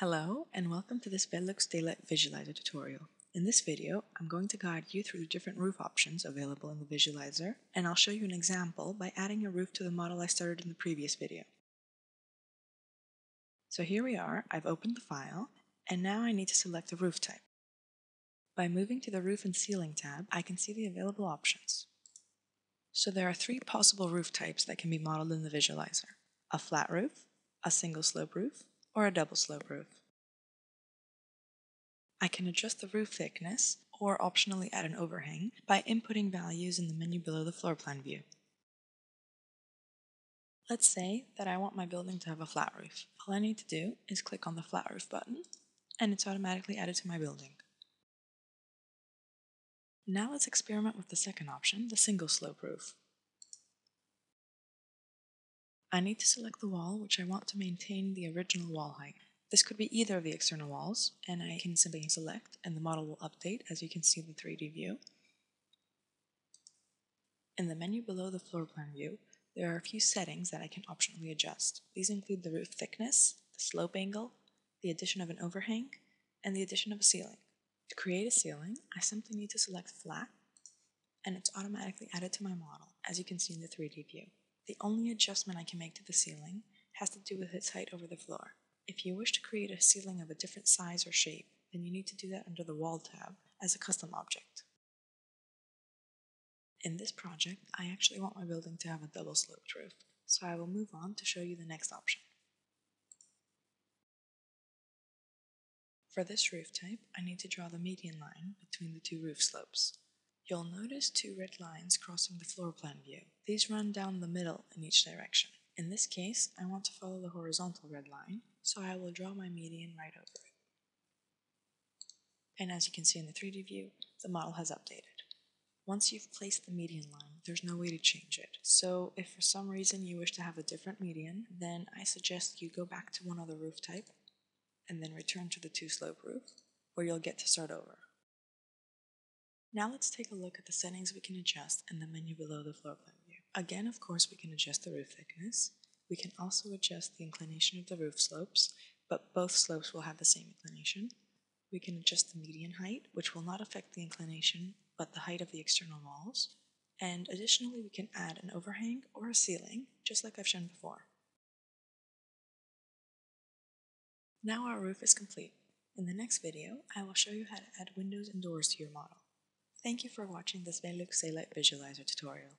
Hello and welcome to this Velux Daylight Visualizer tutorial. In this video, I'm going to guide you through the different roof options available in the visualizer, and I'll show you an example by adding a roof to the model I started in the previous video. So here we are, I've opened the file, and now I need to select a roof type. By moving to the Roof and Ceiling tab, I can see the available options. So there are three possible roof types that can be modeled in the visualizer. A flat roof, a single slope roof, or a double slope roof. I can adjust the roof thickness or optionally add an overhang by inputting values in the menu below the floor plan view. Let's say that I want my building to have a flat roof. All I need to do is click on the flat roof button and it's automatically added to my building. Now let's experiment with the second option, the single slope roof. I need to select the wall which I want to maintain the original wall height. This could be either of the external walls, and I can simply select and the model will update as you can see in the 3D view. In the menu below the floor plan view, there are a few settings that I can optionally adjust. These include the roof thickness, the slope angle, the addition of an overhang, and the addition of a ceiling. To create a ceiling, I simply need to select flat, and it's automatically added to my model, as you can see in the 3D view. The only adjustment I can make to the ceiling has to do with its height over the floor. If you wish to create a ceiling of a different size or shape, then you need to do that under the Wall tab as a custom object. In this project, I actually want my building to have a double sloped roof, so I will move on to show you the next option. For this roof type, I need to draw the median line between the two roof slopes. You'll notice two red lines crossing the floor plan view. These run down the middle in each direction. In this case, I want to follow the horizontal red line, so I will draw my median right over it. And as you can see in the 3D view, the model has updated. Once you've placed the median line, there's no way to change it. So if for some reason you wish to have a different median, then I suggest you go back to one other roof type, and then return to the two slope roof, where you'll get to start over. Now let's take a look at the settings we can adjust in the menu below the floor plan view. Again, of course, we can adjust the roof thickness. We can also adjust the inclination of the roof slopes, but both slopes will have the same inclination. We can adjust the median height, which will not affect the inclination, but the height of the external walls. And additionally, we can add an overhang or a ceiling, just like I've shown before. Now our roof is complete. In the next video, I will show you how to add windows and doors to your model. Thank you for watching this Velux Daylight Visualizer tutorial.